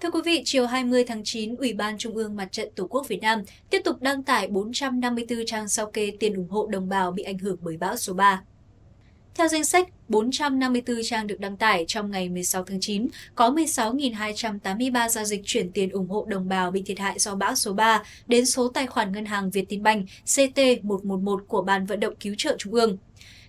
Thưa quý vị, chiều 20 tháng 9, Ủy ban Trung ương Mặt trận Tổ quốc Việt Nam tiếp tục đăng tải 454 trang sao kê tiền ủng hộ đồng bào bị ảnh hưởng bởi bão số 3. Theo danh sách, 454 trang được đăng tải trong ngày 16 tháng 9, có 16.283 giao dịch chuyển tiền ủng hộ đồng bào bị thiệt hại do bão số 3 đến số tài khoản ngân hàng Việt Tin Banh CT111 của Ban vận động cứu trợ Trung ương.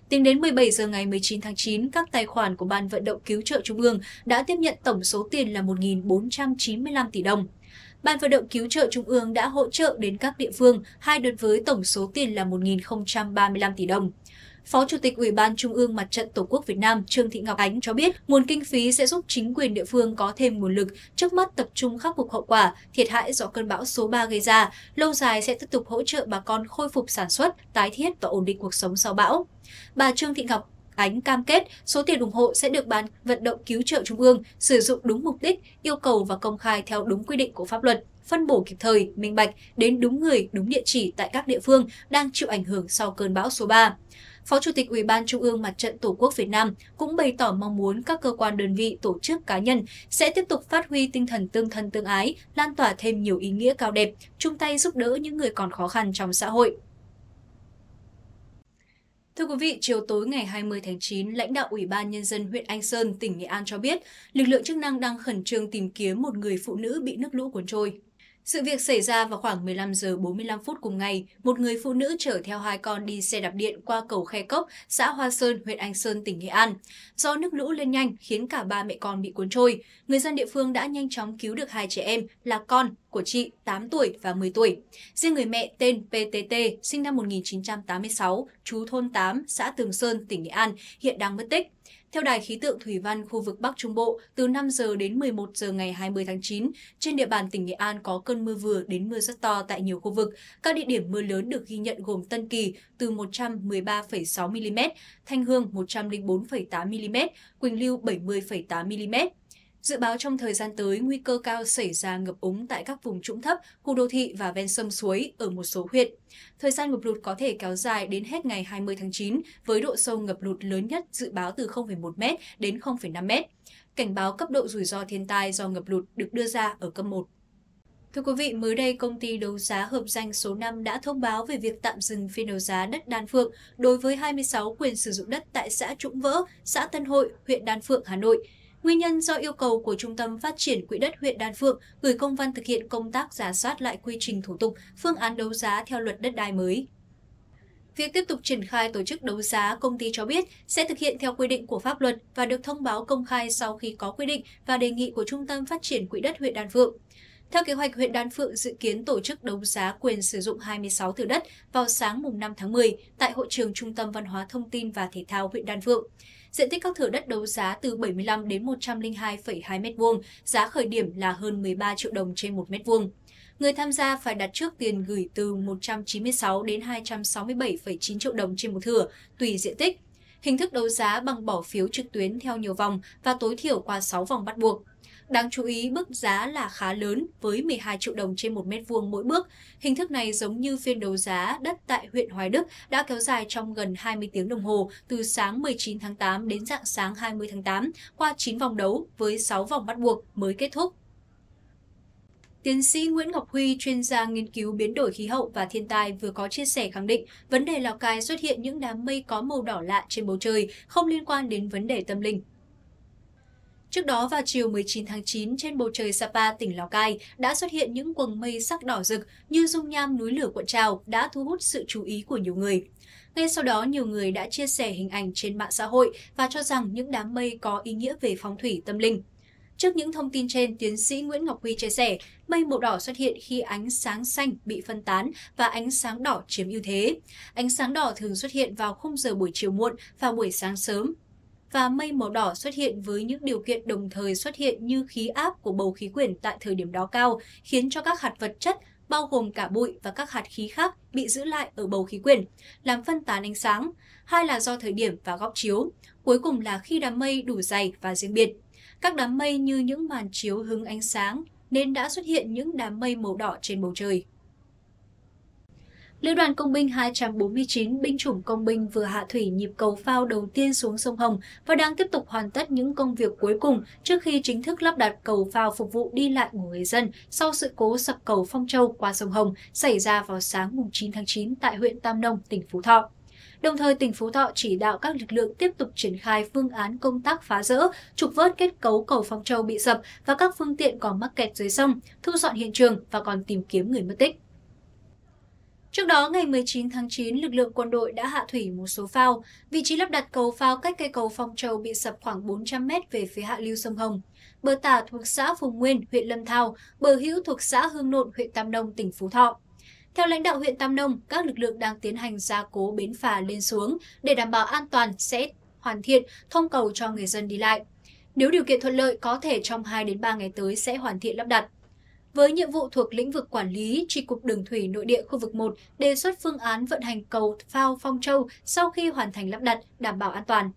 Tính đến 17 giờ ngày 19 tháng 9, các tài khoản của Ban vận động cứu trợ Trung ương đã tiếp nhận tổng số tiền là 1.495 tỷ đồng. Ban vận động cứu trợ Trung ương đã hỗ trợ đến các địa phương hai đợt với tổng số tiền là 1.035 tỷ đồng. Phó Chủ tịch Ủy ban Trung ương Mặt trận Tổ quốc Việt Nam Trương Thị Ngọc Ánh cho biết, nguồn kinh phí sẽ giúp chính quyền địa phương có thêm nguồn lực, trước mắt tập trung khắc phục hậu quả, thiệt hại do cơn bão số 3 gây ra, lâu dài sẽ tiếp tục hỗ trợ bà con khôi phục sản xuất, tái thiết và ổn định cuộc sống sau bão. Bà Trương Thị Ngọc Ánh cam kết số tiền ủng hộ sẽ được ban vận động cứu trợ Trung ương sử dụng đúng mục đích, yêu cầu và công khai theo đúng quy định của pháp luật, phân bổ kịp thời, minh bạch đến đúng người, đúng địa chỉ tại các địa phương đang chịu ảnh hưởng sau cơn bão số 3. Phó Chủ tịch Ủy ban Trung ương Mặt trận Tổ quốc Việt Nam cũng bày tỏ mong muốn các cơ quan đơn vị, tổ chức cá nhân sẽ tiếp tục phát huy tinh thần tương thân tương ái, lan tỏa thêm nhiều ý nghĩa cao đẹp, chung tay giúp đỡ những người còn khó khăn trong xã hội. Thưa quý vị, chiều tối ngày 20 tháng 9, lãnh đạo Ủy ban Nhân dân huyện Anh Sơn, tỉnh Nghệ An cho biết, lực lượng chức năng đang khẩn trương tìm kiếm một người phụ nữ bị nước lũ cuốn trôi. Sự việc xảy ra vào khoảng 15 giờ 45 phút cùng ngày, một người phụ nữ chở theo hai con đi xe đạp điện qua cầu Khe Cốc, xã Hoa Sơn, huyện Anh Sơn, tỉnh Nghệ An. Do nước lũ lên nhanh khiến cả ba mẹ con bị cuốn trôi, người dân địa phương đã nhanh chóng cứu được hai trẻ em là con của chị 8 tuổi và 10 tuổi. Riêng người mẹ tên PTT, sinh năm 1986, chú thôn 8, xã Tường Sơn, tỉnh Nghệ An, hiện đang mất tích. Theo Đài khí tượng thủy văn khu vực Bắc Trung Bộ, từ 5 giờ đến 11 giờ ngày 20 tháng 9, trên địa bàn tỉnh Nghệ An có cơn mưa vừa đến mưa rất to tại nhiều khu vực. Các địa điểm mưa lớn được ghi nhận gồm Tân Kỳ từ 113,6 mm, Thanh Hương 104,8 mm, Quỳnh Lưu 70,8 mm. Dự báo trong thời gian tới, nguy cơ cao xảy ra ngập úng tại các vùng trũng thấp, khu đô thị và ven sông suối ở một số huyện. Thời gian ngập lụt có thể kéo dài đến hết ngày 20 tháng 9, với độ sâu ngập lụt lớn nhất dự báo từ 0,1 m đến 0,5 m. Cảnh báo cấp độ rủi ro thiên tai do ngập lụt được đưa ra ở cấp 1. Thưa quý vị, mới đây công ty đấu giá hợp danh số 5 đã thông báo về việc tạm dừng phiên đấu giá đất Đan Phượng đối với 26 quyền sử dụng đất tại xã Trũng Vỡ, xã Tân Hội, huyện Đan Phượng, Hà Nội. Nguyên nhân do yêu cầu của Trung tâm Phát triển Quỹ đất huyện Đan Phượng gửi công văn thực hiện công tác giả soát lại quy trình thủ tục, phương án đấu giá theo luật đất đai mới. Việc tiếp tục triển khai tổ chức đấu giá, công ty cho biết sẽ thực hiện theo quy định của pháp luật và được thông báo công khai sau khi có quy định và đề nghị của Trung tâm Phát triển Quỹ đất huyện Đan Phượng. Theo kế hoạch, huyện Đan Phượng dự kiến tổ chức đấu giá quyền sử dụng 26 thửa đất vào sáng mùng 5 tháng 10 tại hội trường Trung tâm Văn hóa Thông tin và Thể thao huyện Đan Phượng. Diện tích các thửa đất đấu giá từ 75 đến 102,2 m2, giá khởi điểm là hơn 13 triệu đồng trên 1 m2. Người tham gia phải đặt trước tiền gửi từ 196 đến 267,9 triệu đồng trên một thửa, tùy diện tích. Hình thức đấu giá bằng bỏ phiếu trực tuyến theo nhiều vòng và tối thiểu qua 6 vòng bắt buộc. Đáng chú ý, mức giá là khá lớn với 12 triệu đồng trên 1 mét vuông mỗi bước. Hình thức này giống như phiên đấu giá đất tại huyện Hoài Đức đã kéo dài trong gần 20 tiếng đồng hồ từ sáng 19 tháng 8 đến dạng sáng 20 tháng 8 qua 9 vòng đấu với 6 vòng bắt buộc mới kết thúc. Tiến sĩ Nguyễn Ngọc Huy, chuyên gia nghiên cứu biến đổi khí hậu và thiên tai vừa có chia sẻ khẳng định vấn đề Lào Cai xuất hiện những đám mây có màu đỏ lạ trên bầu trời không liên quan đến vấn đề tâm linh. Trước đó vào chiều 19 tháng 9, trên bầu trời Sapa, tỉnh Lào Cai đã xuất hiện những quầng mây sắc đỏ rực như dung nham núi lửa cuộn trào đã thu hút sự chú ý của nhiều người. Ngay sau đó, nhiều người đã chia sẻ hình ảnh trên mạng xã hội và cho rằng những đám mây có ý nghĩa về phong thủy tâm linh. Trước những thông tin trên, tiến sĩ Nguyễn Ngọc Huy chia sẻ, mây màu đỏ xuất hiện khi ánh sáng xanh bị phân tán và ánh sáng đỏ chiếm ưu thế. Ánh sáng đỏ thường xuất hiện vào khung giờ buổi chiều muộn và buổi sáng sớm, và mây màu đỏ xuất hiện với những điều kiện đồng thời xuất hiện như khí áp của bầu khí quyển tại thời điểm đó cao, khiến cho các hạt vật chất bao gồm cả bụi và các hạt khí khác bị giữ lại ở bầu khí quyển, làm phân tán ánh sáng, hai là do thời điểm và góc chiếu, cuối cùng là khi đám mây đủ dày và riêng biệt. Các đám mây như những màn chiếu hứng ánh sáng nên đã xuất hiện những đám mây màu đỏ trên bầu trời. Lữ đoàn công binh 249 binh chủng công binh vừa hạ thủy nhịp cầu phao đầu tiên xuống sông Hồng và đang tiếp tục hoàn tất những công việc cuối cùng trước khi chính thức lắp đặt cầu phao phục vụ đi lại của người dân sau sự cố sập cầu Phong Châu qua sông Hồng xảy ra vào sáng 9 tháng 9 tại huyện Tam Nông, tỉnh Phú Thọ. Đồng thời, tỉnh Phú Thọ chỉ đạo các lực lượng tiếp tục triển khai phương án công tác phá rỡ, trục vớt kết cấu cầu Phong Châu bị sập và các phương tiện còn mắc kẹt dưới sông, thu dọn hiện trường và còn tìm kiếm người mất tích. Trước đó, ngày 19 tháng 9, lực lượng quân đội đã hạ thủy một số phao. Vị trí lắp đặt cầu phao cách cây cầu Phong Châu bị sập khoảng 400 mét về phía hạ lưu sông Hồng. Bờ tả thuộc xã Phùng Nguyên, huyện Lâm Thao, bờ hữu thuộc xã Hương Nộn, huyện Tam Nông, tỉnh Phú Thọ. Theo lãnh đạo huyện Tam Nông, các lực lượng đang tiến hành gia cố bến phà lên xuống để đảm bảo an toàn sẽ hoàn thiện thông cầu cho người dân đi lại. Nếu điều kiện thuận lợi, có thể trong 2 đến 3 ngày tới sẽ hoàn thiện lắp đặt. Với nhiệm vụ thuộc lĩnh vực quản lý, Tri cục Đường thủy nội địa khu vực 1 đề xuất phương án vận hành cầu phao Phong Châu sau khi hoàn thành lắp đặt, đảm bảo an toàn.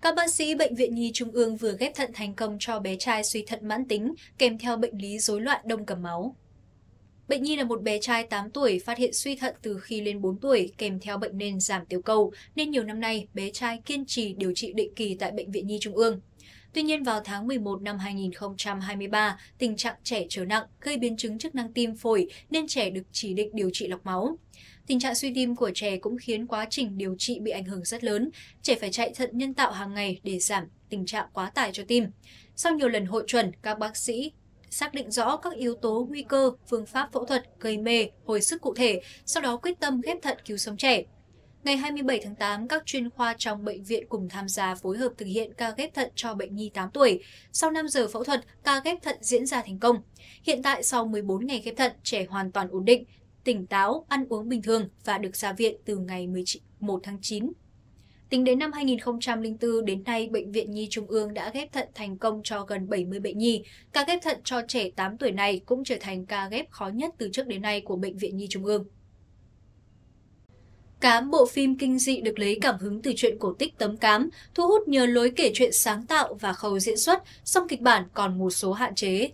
Các bác sĩ Bệnh viện Nhi Trung ương vừa ghép thận thành công cho bé trai suy thận mãn tính kèm theo bệnh lý rối loạn đông cầm máu. Bệnh nhi là một bé trai 8 tuổi phát hiện suy thận từ khi lên 4 tuổi kèm theo bệnh nền giảm tiểu cầu, nên nhiều năm nay bé trai kiên trì điều trị định kỳ tại Bệnh viện Nhi Trung ương. Tuy nhiên vào tháng 11 năm 2023, tình trạng trẻ trở nặng gây biến chứng chức năng tim phổi nên trẻ được chỉ định điều trị lọc máu. Tình trạng suy tim của trẻ cũng khiến quá trình điều trị bị ảnh hưởng rất lớn. Trẻ phải chạy thận nhân tạo hàng ngày để giảm tình trạng quá tải cho tim. Sau nhiều lần hội chuẩn, các bác sĩ xác định rõ các yếu tố nguy cơ, phương pháp phẫu thuật, gây mê, hồi sức cụ thể, sau đó quyết tâm ghép thận cứu sống trẻ. Ngày 27 tháng 8, các chuyên khoa trong bệnh viện cùng tham gia phối hợp thực hiện ca ghép thận cho bệnh nhi 8 tuổi. Sau 5 giờ phẫu thuật, ca ghép thận diễn ra thành công. Hiện tại sau 14 ngày ghép thận, trẻ hoàn toàn ổn định, tỉnh táo, ăn uống bình thường và được ra viện từ ngày 11 tháng 9 Tính đến năm 2004 đến nay, Bệnh viện Nhi Trung ương đã ghép thận thành công cho gần 70 bệnh nhi. Ca ghép thận cho trẻ 8 tuổi này cũng trở thành ca ghép khó nhất từ trước đến nay của Bệnh viện Nhi Trung ương. Cám bộ phim kinh dị được lấy cảm hứng từ chuyện cổ tích Tấm Cám, thu hút nhờ lối kể chuyện sáng tạo và khâu diễn xuất, song kịch bản còn một số hạn chế.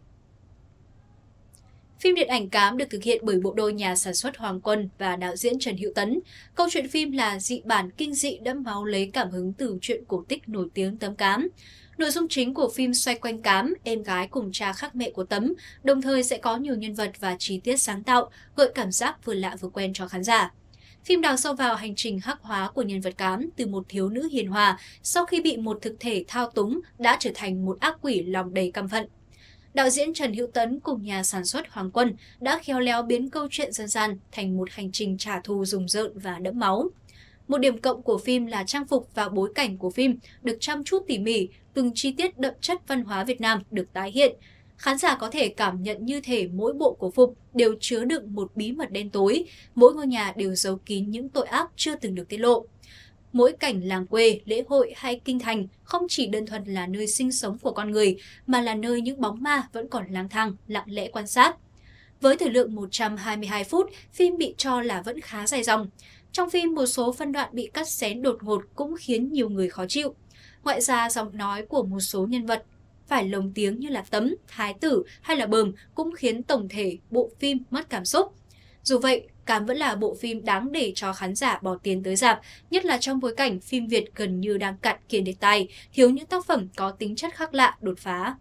Phim điện ảnh Cám được thực hiện bởi bộ đôi nhà sản xuất Hoàng Quân và đạo diễn Trần Hữu Tấn. Câu chuyện phim là dị bản kinh dị đẫm máu lấy cảm hứng từ chuyện cổ tích nổi tiếng Tấm Cám. Nội dung chính của phim xoay quanh Cám, em gái cùng cha khác mẹ của Tấm, đồng thời sẽ có nhiều nhân vật và chi tiết sáng tạo, gợi cảm giác vừa lạ vừa quen cho khán giả. Phim đào sâu vào hành trình hắc hóa của nhân vật Cám từ một thiếu nữ hiền hòa sau khi bị một thực thể thao túng đã trở thành một ác quỷ lòng đầy căm phận đạo diễn Trần Hữu Tấn cùng nhà sản xuất Hoàng Quân đã khéo léo biến câu chuyện dân gian thành một hành trình trả thù rùng rợn và đẫm máu. Một điểm cộng của phim là trang phục và bối cảnh của phim được chăm chút tỉ mỉ, từng chi tiết đậm chất văn hóa Việt Nam được tái hiện. Khán giả có thể cảm nhận như thể mỗi bộ cổ phục đều chứa đựng một bí mật đen tối, mỗi ngôi nhà đều giấu kín những tội ác chưa từng được tiết lộ mỗi cảnh làng quê, lễ hội hay kinh thành không chỉ đơn thuần là nơi sinh sống của con người, mà là nơi những bóng ma vẫn còn lang thang, lặng lẽ quan sát. Với thời lượng 122 phút, phim bị cho là vẫn khá dài dòng. Trong phim, một số phân đoạn bị cắt xén đột ngột cũng khiến nhiều người khó chịu. Ngoại ra, giọng nói của một số nhân vật phải lồng tiếng như là tấm, thái tử hay là bờm cũng khiến tổng thể bộ phim mất cảm xúc. Dù vậy, Cám vẫn là bộ phim đáng để cho khán giả bỏ tiền tới dạp, nhất là trong bối cảnh phim Việt gần như đang cạn kiệt đề tài, thiếu những tác phẩm có tính chất khác lạ, đột phá.